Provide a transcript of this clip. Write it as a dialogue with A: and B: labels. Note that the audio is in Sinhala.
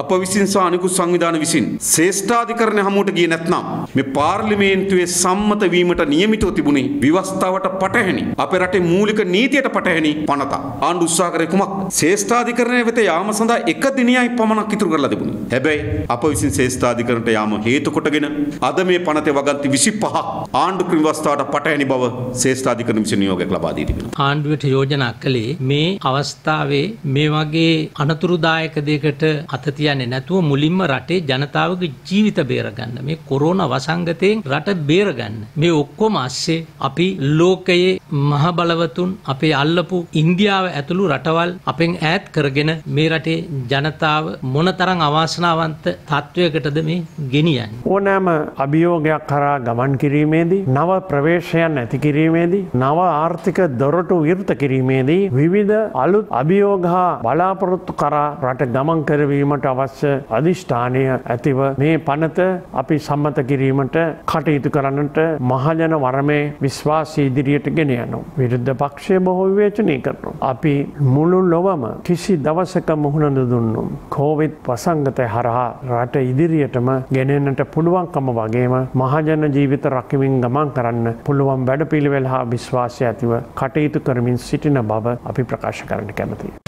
A: අප විසින් සහ අනිකුත් සංවිධාන විසින් ශ්‍රේෂ්ඨාධිකරණ හමුවට ගියේ නැත්නම් මේ පාර්ලිමේන්තුවේ සම්මත වීමට නියමිතව තිබුණේ විවස්ථාවට පටහැනි අපේ රටේ මූලික නීතියට පටහැනි පනත. ආණ්ඩු උත්සාහ කරේ කුමක්? ශ්‍රේෂ්ඨාධිකරණය වෙත යාම සඳහා එක දිනයයි පමණක් ඉතුරු කරලා තිබුණේ. හැබැයි අප විසින් ශ්‍රේෂ්ඨාධිකරණයට යාම හේතු කොටගෙන අද මේ පනතේ වගන්ති 25ක් ආණ්ඩු ක්‍රියාවස්ථාවට පටහැනි බව ශ්‍රේෂ්ඨාධිකරණ විසින් නියෝගයක් ලබා දී තිබෙනවා.
B: ආණ්ඩුවට යෝජනා කළේ මේ අවස්ථාවේ මේ වගේ අනතුරුදායක දෙයකට අත තියන්නේ නැතුව මුලින්ම රටේ ජනතාවගේ ජීවිත බේරගන්න. මේ කොරෝනා වසංගතයෙන් රට බේරගන්න. මේ ඔක්කොම අස්සේ අපි ලෝකයේ මහ බලවතුන් අපේ අල්ලපු ඉන්දියාව ඇතුළු රටවල් අපෙන් ඈත් කරගෙන මේ රටේ ජනතාව මොනතරම් අවාසනාවන්ත තත්ත්වයකටද මේ ගෙනියන්නේ?
C: ඕනෑම අභියෝගයක් කරා ගමන් කිරීමේදී නව ප්‍රවේශයන් ඇති කිරීමේදී නව ආර්ථික දොරටු විෘත කිරීමේදී විවිධ අලුත් අභියෝග හා බලාපොරොත්තු කරා රට ගමන් කරවීමට අවශ්‍ය අධිෂ්ඨානය ඇතිව මේ පනත අපි සම්මත කිරීමට කටයුතු කරන්නට මහජන වරමේ විශ්වාසී ඉදිරියට ගෙන යනු. විරුද්ධ පක්ෂය බොහෝ විවේචනය කරනු. අපි මුළු ලොවම කිසි දවසක මුහුණඳ දුන්නුම්. කෝවිත් වසංගතය හරහා රට ඉදිරියටම ගෙනෙන්නට පුළුවන්කම වගේම මහජන ජීවිත රකිමින් ගමන් කරන්න පුළුවන් වැඩ පිළිවෙල් හා විශ්වාසය ඇතිව කටයුතු කරමින් සිටින බව අපි ප්‍රකාශ කරන්න කැමතියි.